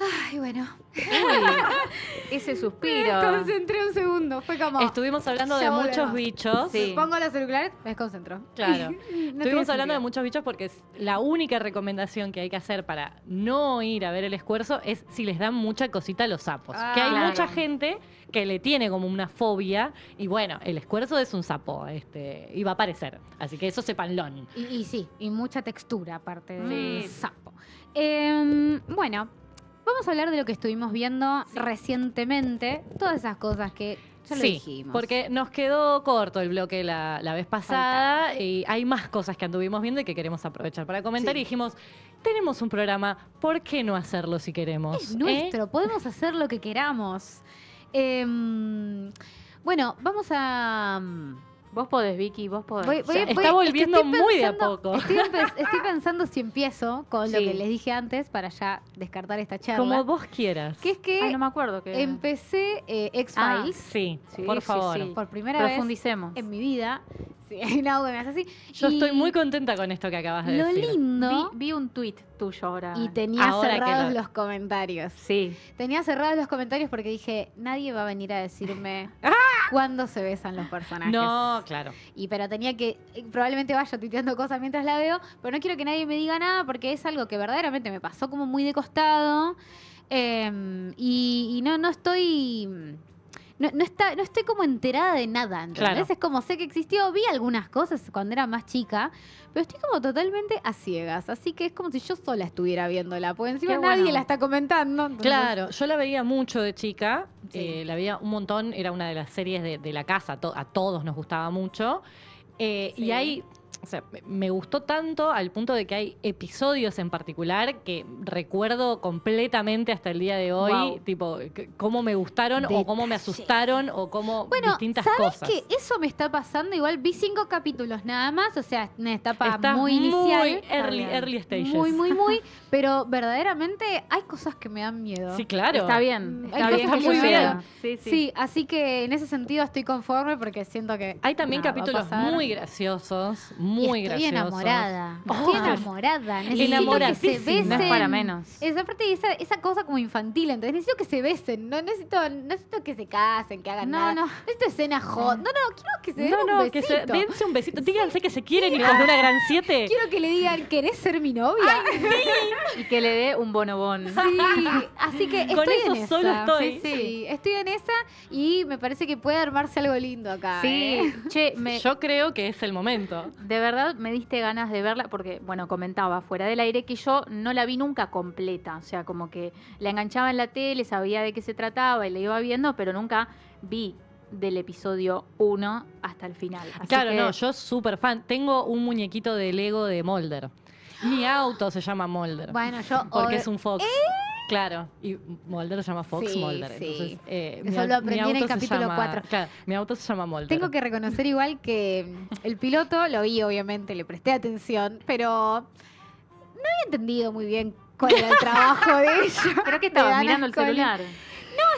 Ay, bueno. Ese Me suspiro. concentré un segundo. Fue como. Estuvimos hablando de muchos volvemos. bichos. Sí. Pongo los celulares, me desconcentro. Claro. No Estuvimos hablando de muchos bichos porque es la única recomendación que hay que hacer para no ir a ver el escuerzo es si les dan mucha cosita a los sapos. Ah, que hay claro. mucha gente que le tiene como una fobia y bueno, el escuerzo es un sapo este, y va a aparecer. Así que eso sepanlo. Y, y sí, y mucha textura aparte del Sí. sapo. Em, bueno, vamos a hablar de lo que estuvimos viendo recientemente. Todas esas cosas que ya lo sí, dijimos. porque nos quedó corto el bloque la, la vez pasada y hay más cosas que anduvimos viendo y que queremos aprovechar para comentar Sí. y dijimos, tenemos un programa, ¿por qué no hacerlo si queremos? Es ¿Eh? nuestro, podemos hacer lo que queramos. Em, bueno, vamos a. Vos podés, Vicky, vos podés. voy- voy- Ya, voy- está es que volviendo muy de a poco. Estoy, empe- estoy pensando si empiezo con lo que les dije antes para ya descartar esta charla. Como vos quieras. que es que Ay, no me acuerdo que. empecé eh, Ah, X-Files Sí, Sí, por favor. sí. por primera vez Profundicemos. en mi vida. Sí, que me hace así. Yo Y estoy muy contenta con esto que acabas de Lo decir. lindo. Vi, vi un tweet tuyo ahora. Y tenía Ahora cerrados lo- los comentarios. Sí. Tenía cerrados los comentarios porque dije, nadie va a venir a decirme cuándo se besan los personajes. No, claro. Y pero tenía que, eh, probablemente vaya tuiteando cosas mientras la veo, pero no quiero que nadie me diga nada porque es algo que verdaderamente me pasó como muy de costado. eh, y, y no, no estoy. No, no está, no estoy como enterada de nada, ¿entendés? Claro. Es como sé que existió, vi algunas cosas cuando era más chica, pero estoy como totalmente a ciegas. Así que es como si yo sola estuviera viéndola, porque encima Qué nadie bueno. la está comentando. entonces- Claro, yo la veía mucho de chica, Sí. eh, la veía un montón, era una de las series de, de la casa, to- a todos nos gustaba mucho. eh, Sí. Y hay, o sea, me- gustó tanto al punto de que hay episodios en particular que recuerdo completamente hasta el día de hoy, Wow. tipo, cómo me gustaron o cómo me asustaron o cómo Bueno, distintas ¿sabes cosas. que eso me está pasando? Igual vi cinco capítulos nada más, o sea, una etapa Estás muy inicial. early, bien. early stages. Muy, muy, muy. Pero verdaderamente hay cosas que me dan miedo. Sí, claro. Está bien. Mm, Está hay bien cosas. Sí, sí. Sí, así que en ese sentido estoy conforme porque siento que. Hay también nada, va a capítulos pasar. muy graciosos, muy estoy graciosos. enamorada. Oh, Estoy enamorada. Necesito que se besen. No es para menos. Es aparte esa, esa cosa como infantil, entonces necesito que se besen, no necesito, no necesito que se casen, que hagan No, nada. no. Necesito escena hot. No, no, quiero que se den No, un no, besito. que se dense un besito. Díganse que se quieren hijos de una gran siete. Quiero que le digan, ¿querés ser mi novia? Y que le dé un bonobón. Sí, así que estoy Con eso en esa. solo estoy. Sí, sí, estoy en esa y me parece que puede armarse algo lindo acá. Sí, ¿eh? che, me, Yo creo que es el momento. de verdad me diste ganas de verla porque, bueno, comentaba fuera del aire que yo no la vi nunca completa. O sea, como que la enganchaba en la tele, sabía de qué se trataba y la iba viendo, pero nunca vi del episodio 1 hasta el final. Así claro, que- no, yo súper fan. Tengo un muñequito de Lego de Molder. Mi auto se llama Molder. Bueno, yo porque es un Fox. Claro, y Molder se llama Fox Sí, Molder. sí. Entonces, eh, Eso mi, lo aprendí en el capítulo llama- cuatro. Claro, mi auto se llama Molder. Tengo que reconocer igual que el piloto lo vi, obviamente, le presté atención, pero no había entendido muy bien cuál era el trabajo de ella. ¿Pero qué de estabas Dana mirando el celular?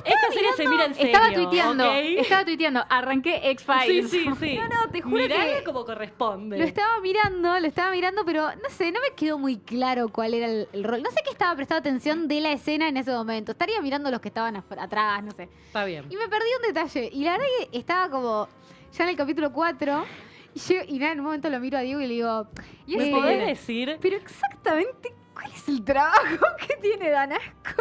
Esta serie se mira en serio. Estaba tuiteando, ¿ok? estaba tuiteando, arranqué X-Files. sí, sí. No, no, te juro Mirala que como corresponde. lo estaba mirando, lo estaba mirando, pero no sé, no me quedó muy claro cuál era el, el rol. No sé qué estaba prestando atención de la escena en ese momento. Estaría mirando los que estaban atrás, no sé. Está bien. Y me perdí un detalle. Y la verdad que estaba como ya en el capítulo 4. Y, yo- y nada, en un momento lo miro a Diego y le digo, Y ¿Me es Eh, podés decir pero exactamente cuál es el trabajo que tiene Dana acá.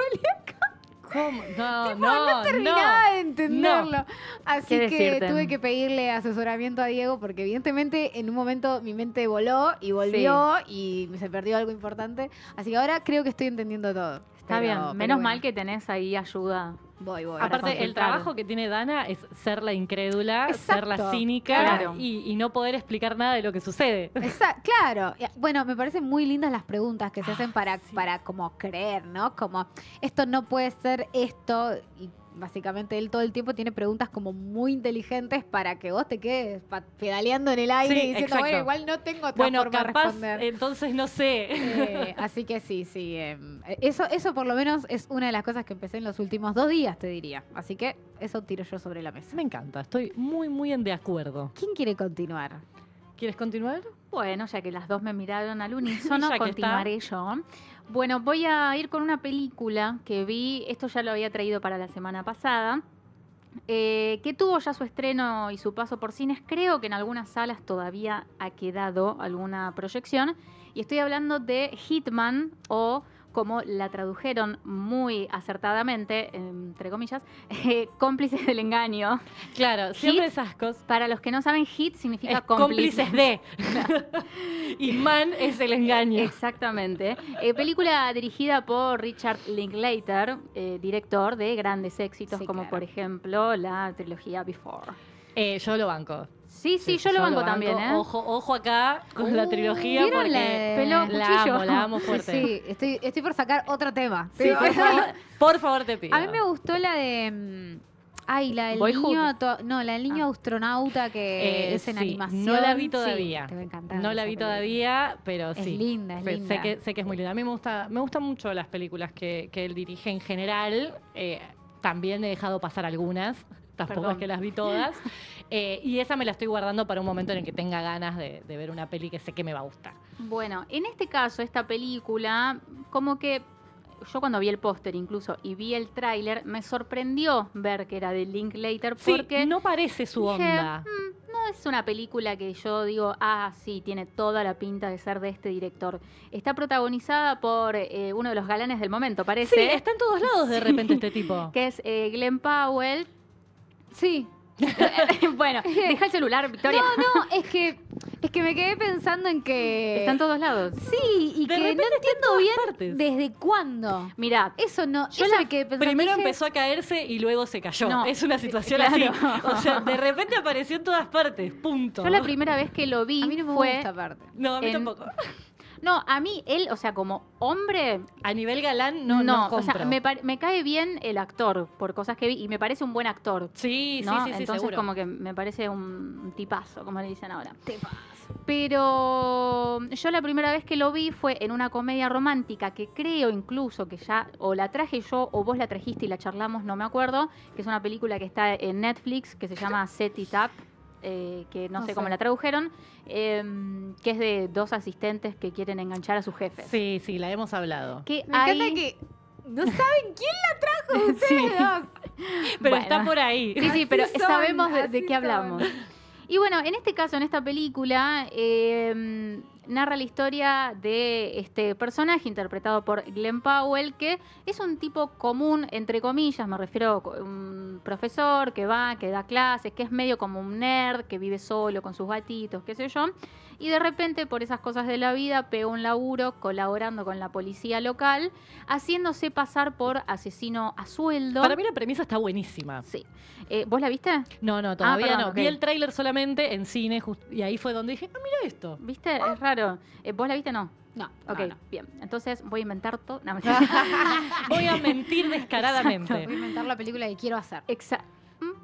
Cómo? No, Tipo, no, no terminaba de entenderlo. Así ¿Qué que decirte? tuve que pedirle asesoramiento a Diego porque evidentemente en un momento mi mente voló y volvió y se perdió algo importante. Así que ahora creo que estoy entendiendo todo. Está Pero- bien, menos bueno, mal que tenés ahí ayuda. Voy, voy. Aparte, Aparte, el trabajo que tiene Dana es ser la incrédula, ser la Exacto, cínica claro. y, y no poder explicar nada de lo que sucede. Esa- claro. Bueno, me parecen muy lindas las preguntas que se Ah, hacen para, sí. para como creer, ¿no? Como esto no puede ser esto y básicamente él todo el tiempo tiene preguntas como muy inteligentes para que vos te quedes pedaleando en el aire Sí, y diciendo, exacto. bueno, igual no tengo otra Bueno, forma de responder. entonces no sé. Eh, así que sí, sí. em, eso, eso por lo menos es una de las cosas que empecé en los últimos dos días, te diría. Así que eso tiro yo sobre la mesa. Me encanta, estoy muy, muy en de acuerdo. ¿Quién quiere continuar? ¿Quieres continuar? Bueno, ya que las dos me miraron al unísono, continuaré yo. Bueno, voy a ir con una película que vi, esto ya lo había traído para la semana pasada, eh, que tuvo ya su estreno y su paso por cines. Creo que en algunas salas todavía ha quedado alguna proyección. Y estoy hablando de Hitman o como la tradujeron muy acertadamente, entre comillas, eh, cómplices del engaño. Claro, siempre esas cosas. Para los que no saben, hit significa Es cómplices de. y man es el engaño. Exactamente. Eh, película dirigida por Richard Linklater, eh, director de grandes éxitos Sí, como claro. por ejemplo la trilogía Before. Yo lo banco. Sí, sí, yo lo banco también, ¿eh? Ojo, ojo acá con la Uh, trilogía ¿vieron porque la Pelo, la cuchillo. amo, la amo fuerte. Sí, estoy, estoy por sacar otro tema. Sí, Pero- por, favor, por favor, te pido. a mí me gustó la de. mm, Ay, la del Boyhood. niño. to- No, la del niño Ah. astronauta que Eh, es en sí, animación. no la vi Sí, todavía. te va a encantar. No la esa vi película. todavía, pero Es sí. linda, es Sé- linda. Sé que, sé que es muy linda. A mí me gusta, me gustan mucho las películas que, que él dirige en general. Eh, también he dejado pasar algunas. Tampoco Perdón. es que las vi todas. Eh, y esa me la estoy guardando para un momento en el que tenga ganas de, de ver una peli que sé que me va a gustar. Bueno, en este caso, esta película, como que yo cuando vi el póster incluso y vi el tráiler, me sorprendió ver que era de Linklater Sí, porque no parece su dije, onda. "Mm, no es una película que yo digo, ah, sí, tiene toda la pinta de ser de este director. Está protagonizada por eh, uno de los galanes del momento, parece. Sí, está en todos lados de Sí. repente este tipo. que es eh, Glenn Powell. Sí. bueno, deja el celular, Victoria. No, no, es que, es que me quedé pensando en que. Está en todos lados. Sí, y De que no entiendo bien partes. desde cuándo. Mira, Eso no. Yo eso la- me quedé pensando. Primero dije, empezó a caerse y luego se cayó. No, es una situación claro. así. O sea, de repente apareció en todas partes. Punto. yo la primera vez que lo vi A mí no me fue. gusta aparte. No, a mí en- tampoco. No, a mí él, o sea, como hombre, A nivel galán, no, no, o sea, me, me cae bien el actor por cosas que vi y me parece un buen actor. Sí, ¿no? sí, sí, sí, Entonces seguro. como que me parece un, tipazo, como le dicen ahora. Te pasa. Pero yo la primera vez que lo vi fue en una comedia romántica que creo incluso que ya o la traje yo o vos la trajiste y la charlamos, no me acuerdo, que es una película que está en Netflix que se llama Set It Up. Eh, que no, No sé sé. cómo la tradujeron, eh, que es de dos asistentes que quieren enganchar a sus jefes. Sí, sí, la hemos hablado. Que Me ahí- encanta que. No saben quién la trajo Sí. ustedes dos. Pero Bueno. está por ahí. Sí, sí, Así pero son, sabemos de, qué hablamos. Y bueno, en este caso, en esta película, eh, narra la historia de este personaje interpretado por Glenn Powell, que es un tipo común, entre comillas, me refiero a un profesor que va, que da clases, que es medio como un nerd, que vive solo con sus gatitos, qué sé yo. Y de repente, por esas cosas de la vida, pega un laburo colaborando con la policía local, haciéndose pasar por asesino a sueldo. Para mí la premisa está buenísima. Sí. Eh, ¿Vos la viste? No, no, todavía perdón, no. Vi el tráiler solamente en cine just- y ahí fue donde dije, ah, mira esto. ¿Viste? Es raro. Eh, ¿Vos la viste? No. No, Ok, no, no. bien. Entonces voy a inventar todo. No. Voy a mentir Voy a descaradamente. inventar la película que quiero hacer. Exa- ah.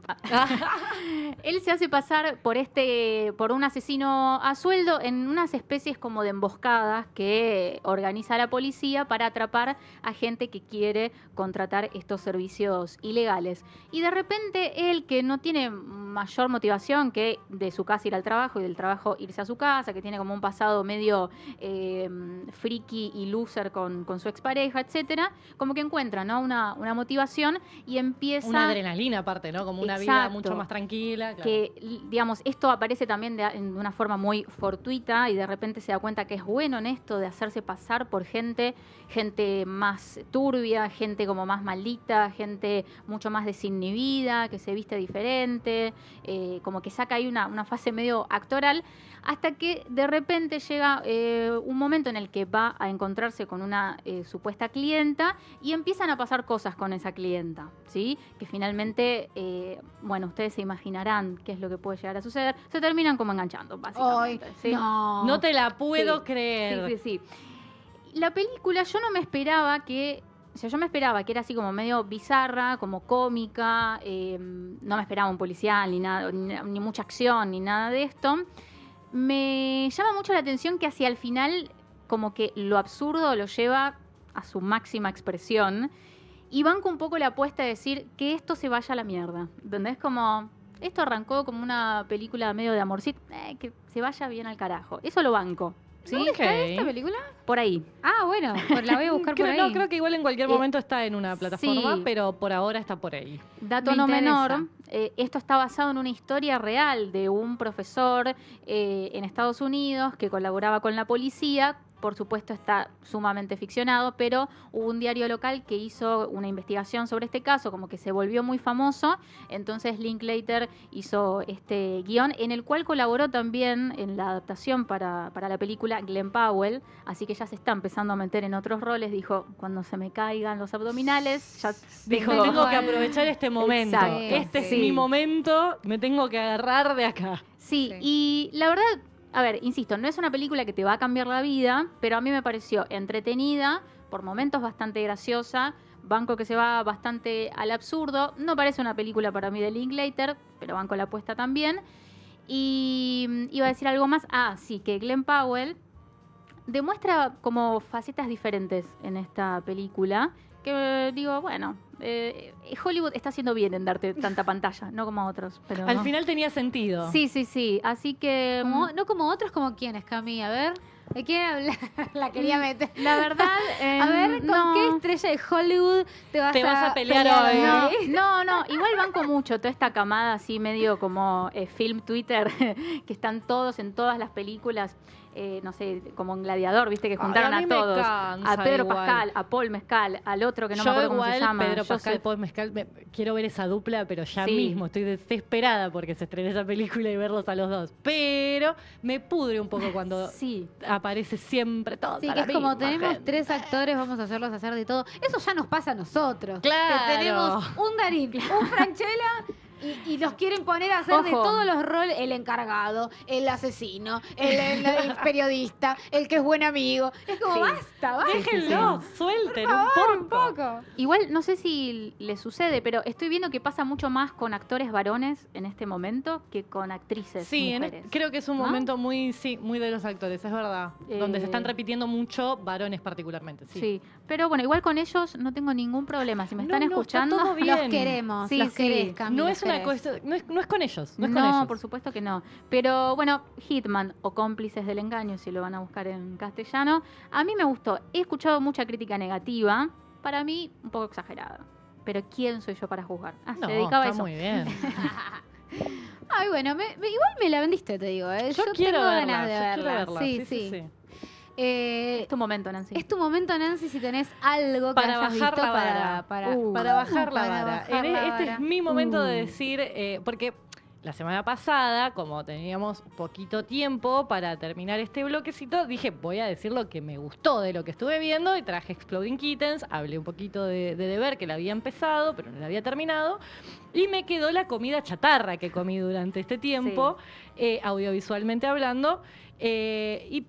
Él se hace pasar por este, por un asesino a sueldo en unas especies como de emboscadas que organiza la policía para atrapar a gente que quiere contratar estos servicios ilegales. Y de repente él que no tiene mayor motivación que de su casa ir al trabajo y del trabajo irse a su casa, que tiene como un pasado medio eh, friki y loser con, con su expareja, etcétera, como que encuentra ¿no? una, una motivación y empieza Una adrenalina aparte, ¿no? Como una vida Exacto. mucho más tranquila. claro. que, digamos, esto aparece también de, en- una forma muy fortuita y de repente se da cuenta que es bueno en esto de hacerse pasar por gente, gente más turbia, gente como más maldita, gente mucho más desinhibida, que se viste diferente, eh, como que saca ahí una, una fase medio actoral, hasta que de repente llega eh, un momento en el que va a encontrarse con una eh, supuesta clienta y empiezan a pasar cosas con esa clienta, ¿sí? Que finalmente, eh, bueno, ustedes se imaginarán qué es lo que puede llegar a suceder, se terminan como enganchando, Ay, básicamente. ¿sí? no. No te la puedo Sí, creer. Sí, sí, sí. La película yo no me esperaba que. O sea, yo me esperaba que era así como medio bizarra, como cómica, eh, no me esperaba un policial, ni nada, ni, ni mucha acción, ni nada de esto. Me llama mucho la atención que hacia el final, como que lo absurdo lo lleva a su máxima expresión. Y banco un poco la apuesta de decir que esto se vaya a la mierda. Donde es como. Esto arrancó como una película medio de amorcito, eh, que se vaya bien al carajo. Eso lo banco. ¿Sí? ¿Dónde está esta película? Por ahí. Ah, bueno, pues la voy a buscar Creo, por ahí. no, creo que igual en cualquier Eh, momento está en una plataforma, sí. pero por ahora está por ahí. Dato Me no interesa. menor, eh, esto está basado en una historia real de un profesor eh, en Estados Unidos que colaboraba con la policía. Por supuesto está sumamente ficcionado, pero hubo un diario local que hizo una investigación sobre este caso, como que se volvió muy famoso. Entonces Linklater hizo este guion en el cual colaboró también en la adaptación para, para la película Glenn Powell. Así que ya se está empezando a meter en otros roles. Dijo, cuando se me caigan los abdominales, ya Dijo, dijo, tengo que aprovechar este momento. Exacto, este es mi momento, me tengo que agarrar de acá. Sí, Sí. y la verdad, a ver, insisto, no es una película que te va a cambiar la vida, pero a mí me pareció entretenida, por momentos bastante graciosa, banco que se va bastante al absurdo. No parece una película para mí de Linklater, pero banco la apuesta también. Y mm, iba a decir algo más. Ah, sí, que Glenn Powell demuestra como facetas diferentes en esta película. Que digo, bueno, eh, Hollywood está haciendo bien en darte tanta pantalla, no como otros. Pero Al final tenía sentido. Sí, sí, sí. Así que. Como- mm, no como otros, como quiénes, Cami, a ver. ¿De quién hablar? la quería meter. La verdad. A ver, ¿con Mm, no. qué estrella de Hollywood te vas, Te vas a pelear hoy? No, no, no, igual banco mucho toda esta camada así medio como eh, film Twitter, que están todos en todas las películas, eh, no sé, como en Gladiador, viste que Ay, juntaron a todos. cansa A Pedro igual. Pascal, a Paul Mezcal, al otro que no Yo me acuerdo cómo igual, se llama. Pedro Yo Pascal, sé- Paul Mezcal, me- quiero ver esa dupla, pero ya Sí. mismo estoy desesperada porque se estrene esa película y verlos a los dos. Pero me pudre un poco cuando Sí, aparece siempre todo. Sí, que es como tenemos tres actores, vamos a hacerlos hacer de todo. Eso ya nos pasa a nosotros. Claro. Que tenemos un Darín, un Franchella y, y los quieren poner a hacer de todos los roles: el encargado, el asesino, el, el- el periodista, el que es buen amigo. Es como, Sí. basta, basta. Déjenlo, suelten Por favor, un poco. un poco. Igual no sé si le sucede, pero estoy viendo que pasa mucho más con actores varones en este momento que con actrices Sí, mujeres. este- creo que es un ¿No? momento muy, sí, muy de los actores, es verdad. Donde se están Eh, repitiendo mucho varones particularmente. Sí. Sí. pero bueno, igual con ellos no tengo ningún problema. Si me No, están no, está escuchando, todo bien. Los queremos, Sí, los sí. querés, Cami, No los es una no es, no es con ellos, no es con ellos. por supuesto que no. Pero bueno, Hitman o cómplices del engaño, si lo van a buscar en castellano, a mí me gustó. He escuchado mucha crítica negativa, para mí un poco exagerada. Pero ¿quién soy yo para juzgar? Ah, No, se dedicaba a está eso. muy bien. Ay, bueno, me- me- igual me la vendiste, te digo. ¿eh? Yo, quiero tengo verla, ganas de yo verla. quiero verla. Sí. sí, sí. Eh, Es tu momento, Nancy. Es tu momento, Nancy, si tenés algo que Para hayas bajar visto la vara. para, para, Uh. Para bajar la Para vara. bajar En- la este vara. es mi momento de Uh. decir, eh, porque la semana pasada, como teníamos poquito tiempo para terminar este bloquecito, dije, voy a decir lo que me gustó de lo que estuve viendo y traje Exploding Kittens, hablé un poquito de, de Deber, que la había empezado, pero no la había terminado, y me quedó la comida chatarra que comí durante este tiempo, eh, audiovisualmente hablando, eh, y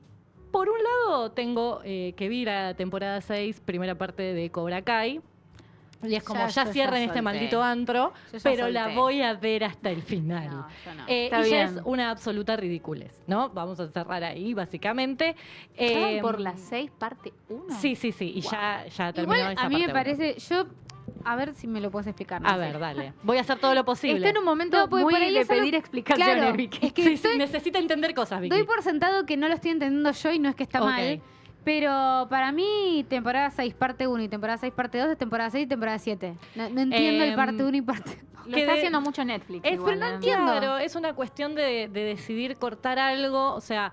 por un lado tengo eh, que vi la temporada 6, primera parte de Cobra Kai, y es como, Ya, ya, cierren este maldito antro, pero la voy a ver hasta el final. No, yo no. Eh, y ya es una absoluta ridiculez, ¿no? Vamos a cerrar ahí, básicamente. ¿Estaban Eh, por las 6, parte 1? Sí, sí, sí, y ya, ya terminó Igual esa a mí me uno. parece, yo, a ver si me lo puedes explicar. A Nancy. ver, dale. Voy a hacer todo lo posible. Está en un momento No, muy por ahí de es algo- pedir explicaciones, Claro, Vicky. es que Sí, sí, estoy- necesita entender cosas, Vicky. doy por sentado que no lo estoy entendiendo yo y no es que está Ok. mal. Pero para mí, temporada 6, parte 1 y temporada 6, parte 2 es temporada 6 y temporada 7. No, no entiendo el Em, parte 1 y parte Lo que está de- haciendo mucho Netflix. Es, igual, pero no ¿eh? entiendo. Claro, es una cuestión de, de decidir cortar algo, o sea,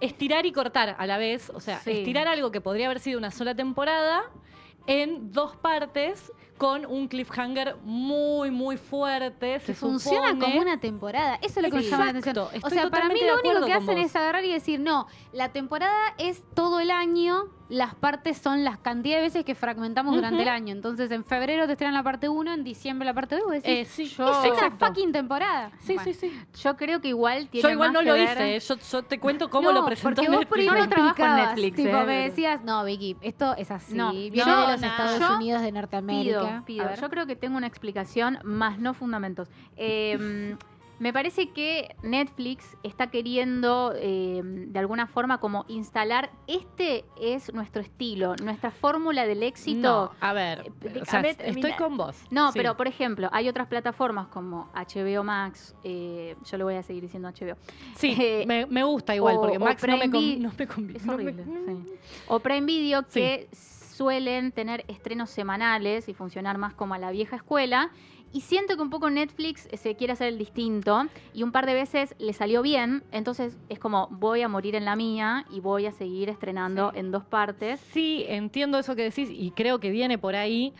estirar y cortar a la vez, o sea, Sí. estirar algo que podría haber sido una sola temporada en dos partes con un cliffhanger muy, muy fuerte. que funciona supone. como una temporada. Eso es lo que me llama la atención. Exacto, O sea, para mí lo único que hacen vos. es agarrar y decir, no, la temporada es todo el año, las partes son las cantidad de veces que fragmentamos durante el año. Entonces, en febrero te estrenan la parte 1, en diciembre la parte 2, vos decís, Eh, sí, yo- es una exacto. fucking temporada. Sí, Bueno. sí, sí. Yo creo que igual tiene Yo igual más no lo hice, yo, yo te cuento cómo No, lo presentó porque vos por ahí no Netflix, tipo, eh, me decías, no, Vicky, esto es así, No, viene no, de los Estados Unidos de Norteamérica. Pido, pido. A ver. Yo creo que tengo una explicación, más no fundamentos. Eh, Me parece que Netflix está queriendo eh, de alguna forma como instalar, este es nuestro estilo, nuestra fórmula del éxito. No, a ver, Eh, o sea, déjame estoy con vos. No, Sí. pero por ejemplo, hay otras plataformas como HBO Max, eh, yo le voy a seguir diciendo HBO, Sí, eh, me, me gusta igual, o- porque Max no me, no me es no me- horrible. sí. O Prime Video que suelen tener estrenos semanales y funcionar más como a la vieja escuela. Y siento que un poco Netflix se quiere hacer el distinto y un par de veces le salió bien, entonces es como voy a morir en la mía y voy a seguir estrenando en dos partes. Sí, entiendo eso que decís y creo que viene por ahí.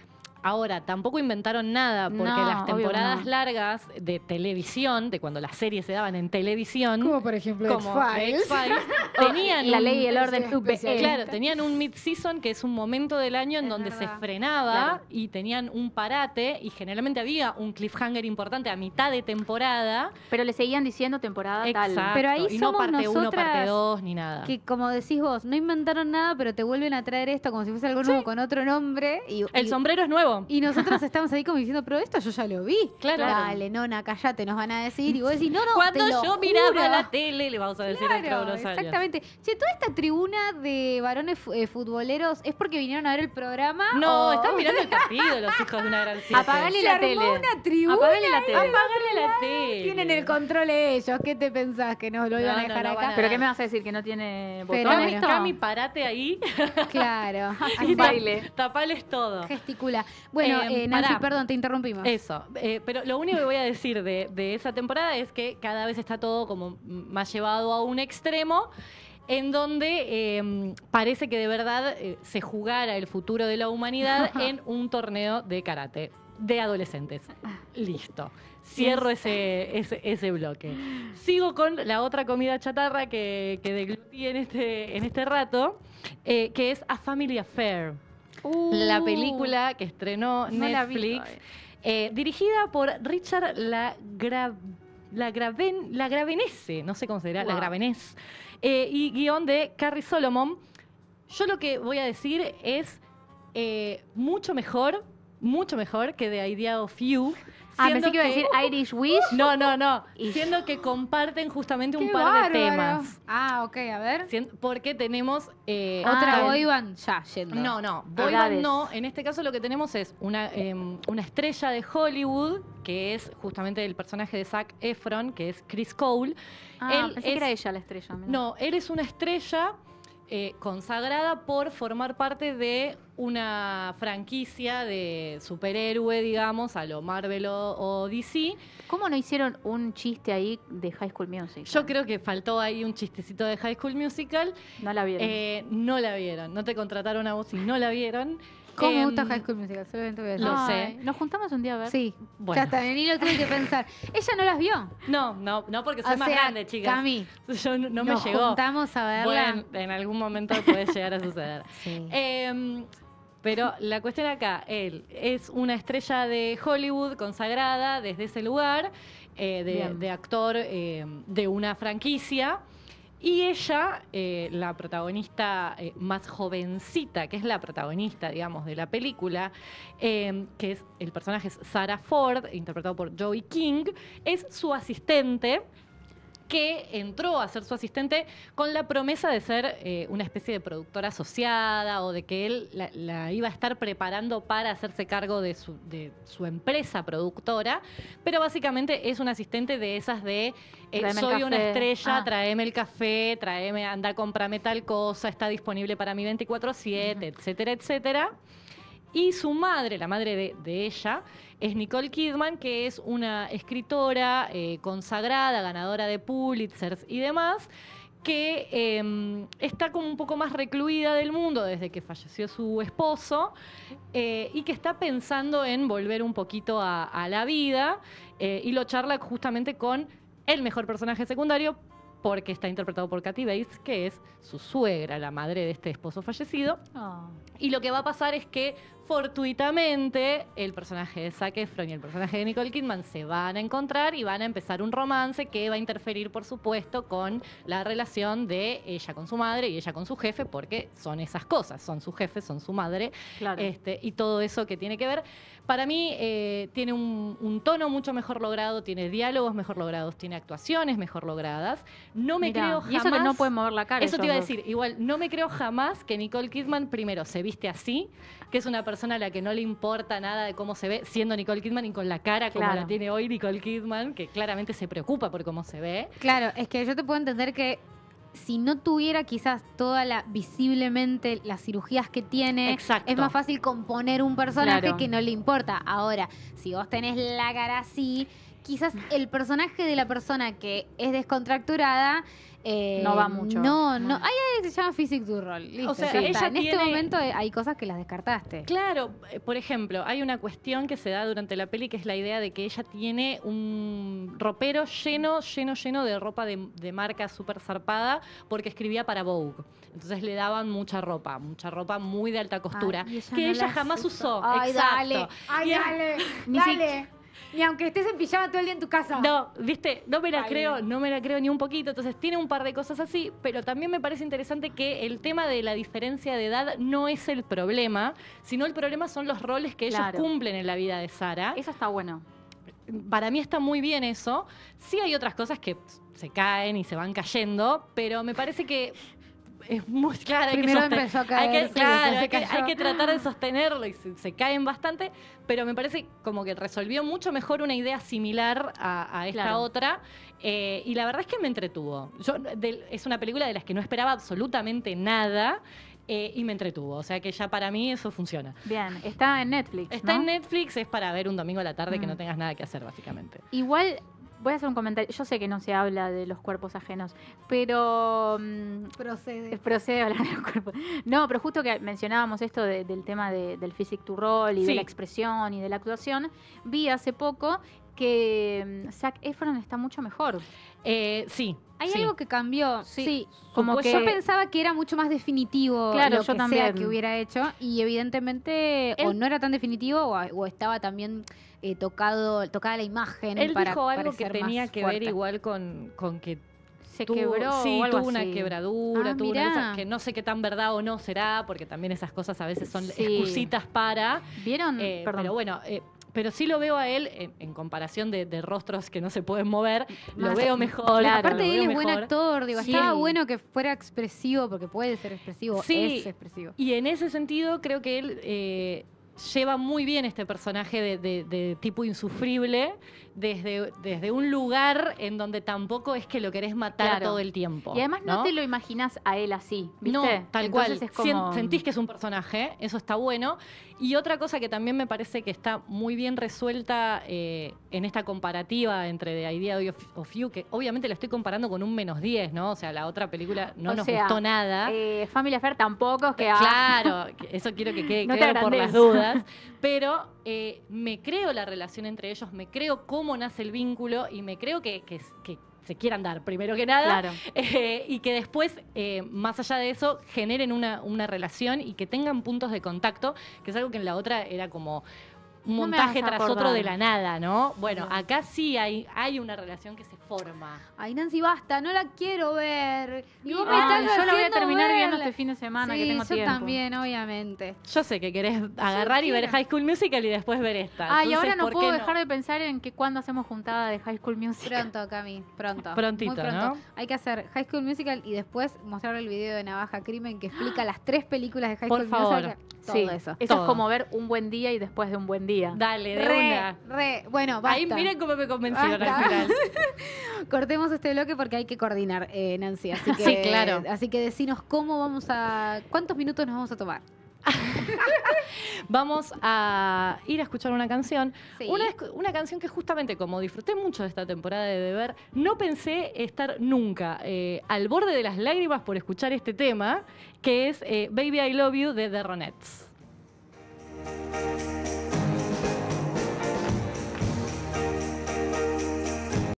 Ahora, tampoco inventaron nada, porque No, las temporadas no. largas de televisión, de cuando las series se daban en televisión, Como por ejemplo X-Files. Tenían la un- ley y el orden. UPE. Claro, tenían un mid-season que es un momento del año en Es donde se frenaba Claro. y tenían un parate y generalmente había un cliffhanger importante a mitad de temporada. Pero le seguían diciendo temporada Exacto. tal. Pero ahí y no parte uno, parte dos, ni nada. Que como decís vos, no inventaron nada, pero te vuelven a traer esto como si fuese algo nuevo con otro nombre. Y, El y- sombrero es nuevo. Y nosotros estamos ahí como diciendo, pero esto yo ya lo vi. Claro. Dale, nona, callate, nos van a decir. Y vos decís, no, no, Cuando te lo yo miraba la tele, le vamos a decir de Claro, unos años. exactamente. Che, toda esta tribuna de varones eh, futboleros es porque vinieron a ver el programa. No, o- están mirando el partido los hijos de una gran siete. Apagale Se la armó tele. una tribuna. Apagale la tele. Apagale la tele. Tienen el control ellos. ¿Qué te pensás? ¿Que nos lo iban No, a no, dejar no acá? a- ¿Pero qué me vas a decir? ¿Que no tiene Pero- botón Cami, parate ahí. Claro. Así baile. Tapales todo. gesticula. Bueno, Eh, eh, Nancy, pará. perdón, te interrumpimos. Eso, eh, pero lo único que voy a decir de, de esa temporada es que cada vez está todo como más llevado a un extremo en donde eh, parece que de verdad eh, se jugara el futuro de la humanidad en un torneo de karate de adolescentes. Listo. Cierro ese, ese, ese bloque. Sigo con la otra comida chatarra que, que deglutí en este, en este rato, eh, que es A Family Affair. La Uh, película que estrenó no Netflix, eh, dirigida por Richard La, la, Graven, la Gravenese, no sé cómo se dirá, La Wow. Gravenese, eh, y guion de Carrie Solomon. Yo lo que voy a decir es eh, mucho mejor, mucho mejor que The Idea of You. Ah, siendo pensé que iba a decir Irish Wish. No, no, no. Y- Siendo que comparten justamente un qué par de temas. Ah, ok, a ver. Sien- Porque tenemos... eh, Otra Ah, ya yendo. no, no, boy Edades. band no. En este caso lo que tenemos es una, em, una estrella de Hollywood, que es justamente el personaje de Zac Efron, que es Chris Cole. Ah, Él pensé que es- era ella la estrella. mirá. No, él es una estrella eh, consagrada por formar parte de una franquicia de superhéroe, digamos, a lo Marvel o, o DC. ¿Cómo no hicieron un chiste ahí de High School Music? Yo creo que faltó ahí un chistecito de High School Musical. No la vieron. Eh, no la vieron, no te contrataron a vos y no la vieron. ¿Cómo me Em, gusta High School Musical? Solamente voy a decir. lo sé. Nos juntamos un día a ver. Sí, Bueno. ya está, ni lo tuve que pensar. Ella no las vio. No, no, no porque soy o más sea, grande, chicas. Cami, Yo no, no me nos llegó. juntamos a verla. Bueno, en algún momento puede llegar a suceder. Sí. Em, pero la cuestión acá, él es una estrella de Hollywood consagrada desde ese lugar, eh, de actor eh, de una franquicia. Y ella, eh, la protagonista eh, más jovencita, que es la protagonista, digamos, de la película, eh, que es el personaje es Sarah Ford, interpretado por Joey King, es su asistente que entró a ser su asistente con la promesa de ser eh, una especie de productora asociada o de que él la, la iba a estar preparando para hacerse cargo de su, de su empresa productora, pero básicamente es un asistente de esas de eh, soy una estrella, Ah. tráeme el café, tráeme, anda, comprame tal cosa, está disponible para mí 24/7, etcétera, etcétera. Y su madre, la madre de, de ella, es Nicole Kidman, que es una escritora eh, consagrada, ganadora de Pulitzers y demás, que eh, está como un poco más recluida del mundo desde que falleció su esposo eh, y que está pensando en volver un poquito a, a la vida eh, y lo charla justamente con el mejor personaje secundario porque está interpretado por Kathy Bates, que es su suegra, la madre de este esposo fallecido. Oh. Y lo que va a pasar es que Fortuitamente, el personaje de Zac Efron y el personaje de Nicole Kidman se van a encontrar y van a empezar un romance que va a interferir, por supuesto, con la relación de ella con su madre y ella con su jefe, porque son esas cosas, son su jefe, son su madre, Claro. este, y todo eso que tiene que ver. Para mí eh, tiene un, un tono mucho mejor logrado, tiene diálogos mejor logrados, tiene actuaciones mejor logradas. No me Mirá, creo jamás... Y eso que no pueden mover la cara. Eso te iba a decir, igual, no me creo jamás que Nicole Kidman, primero, se viste así, que es una persona a la que no le importa nada de cómo se ve, siendo Nicole Kidman y con la cara como la tiene hoy Nicole Kidman, que claramente se preocupa por cómo se ve. Claro, es que yo te puedo entender que si no tuviera quizás toda la visiblemente las cirugías que tiene, Exacto. es más fácil componer un personaje Claro. que no le importa. Ahora, si vos tenés la cara así, quizás el personaje de la persona que es descontracturada eh, No va mucho. No, no. Hay algo que se llama du rol. Listo, O sea, ella. En este momento hay cosas que las descartaste. Claro, eh, por ejemplo, hay una cuestión que se da durante la peli que es la idea de que ella tiene un ropero lleno, lleno, lleno de ropa de, de marca súper zarpada porque escribía para Vogue. Entonces le daban mucha ropa, mucha ropa muy de alta costura, Ay, y ella que no ella jamás usó. usó. Ay, Exacto. dale. Ay, Y- dale. Dale. Ni aunque estés en pijama todo el día en tu casa. No, viste, no me la Ay. creo, no me la creo ni un poquito. Entonces tiene un par de cosas así, pero también me parece interesante que el tema de la diferencia de edad no es el problema, sino el problema son los roles que ellos Claro. cumplen en la vida de Sara. Eso está bueno. Para mí está muy bien eso. Sí hay otras cosas que se caen y se van cayendo, pero me parece que es muy claro. hay que Primero empezó a hay caerse, que, claro, hay que, hay tratar de sostenerlo y se, se caen bastante, pero me parece como que resolvió mucho mejor una idea similar a, a esta Claro. otra. eh, y la verdad es que me entretuvo. Yo, es una película de las que no esperaba absolutamente nada eh, y me entretuvo. O sea que ya para mí eso funciona. Bien, está en Netflix. Está ¿no? en Netflix, es para ver un domingo a la tarde que Mm. no tengas nada que hacer, básicamente. Igual voy a hacer un comentario. Yo sé que no se habla de los cuerpos ajenos, pero mm, Procede. procede a hablar de los cuerpos. No, pero justo que mencionábamos esto de- del tema de- del physic to roll y Sí. de la expresión y de la actuación, vi hace poco que mm, Zac Efron está mucho mejor. Eh, sí. Hay sí. algo que cambió. Sí. Sí. Como Como que- yo pensaba que era mucho más definitivo Claro, lo yo que también. sea que hubiera hecho y evidentemente o no era tan definitivo o, o estaba también eh, tocado tocada la imagen Él para dijo algo que tenía que fuerte. ver igual con, con que Se tuvo, quebró sí, o algo tuvo una así. quebradura, Ah, tuvo una mirá. cosa que no sé qué tan verdad o no será, porque también esas cosas a veces son Sí. excusitas para. ¿Vieron? eh, Perdón. pero bueno, eh, pero sí lo veo a él en, en comparación de, de rostros que no se pueden mover, lo veo mejor. Claro, Aparte lo él es buen actor, digo, Sí. estaba bueno que fuera expresivo porque puede ser expresivo, Sí. es expresivo. Y en ese sentido creo que él eh, lleva muy bien este personaje de, de- de tipo insufrible desde, desde un lugar en donde tampoco es que lo querés matar Claro. todo el tiempo. Y además no, te lo imaginas a él así, ¿viste? No, tal Entonces cual. es Sien- como... Sentís que es un personaje, eso está bueno. Y otra cosa que también me parece que está muy bien resuelta eh, en esta comparativa entre The Idea of, of You, que obviamente la estoy comparando con un menos 10, ¿no? O sea, la otra película no O nos sea, gustó nada. Eh, Family Affair tampoco es que... ah, Claro, eso quiero que quede No te claro por las dudas. Pero eh, me creo la relación entre ellos, me creo cómo nace el vínculo y me creo que, que- que se quieran dar, primero que nada. Claro. Eh, y que después, eh, más allá de eso, generen una, una relación y que tengan puntos de contacto, que es algo que en la otra era como un No me montaje hagas tras acordar. otro de la nada, ¿no? Bueno, No. acá sí hay, hay una relación que se forma. Ay, Nancy, basta, no la quiero ver. Y vos me Ay, estás yo lo voy a terminar viendo verla. este fin de semana sí, que tengo yo tiempo. también, obviamente. Yo sé que querés agarrar y ver. High School Musical y después ver esta. Ah, y Entonces, ahora no ¿por puedo dejar de pensar en que cuando hacemos juntada de High School Musical. Pronto, Cami, pronto. Prontito, Muy pronto. ¿no? Hay que hacer High School Musical y después mostrar el video de Navaja Crimen que explica las tres películas de High Por School favor. Musical. Todo Sí, eso. Eso Todo. es como ver un buen día y después de un buen día. Dale, de Re, una. re. Bueno, basta. Ahí miren cómo me convencieron al final. Cortemos este bloque porque hay que coordinar, eh, Nancy. Así que, Sí, claro. Así que decinos cómo vamos a. ¿Cuántos minutos nos vamos a tomar? Vamos a ir a escuchar una canción. Una, canción que justamente como disfruté mucho de esta temporada de Deber, no pensé estar nunca eh, al borde de las lágrimas por escuchar este tema, que es eh, Baby I Love You de The Ronettes.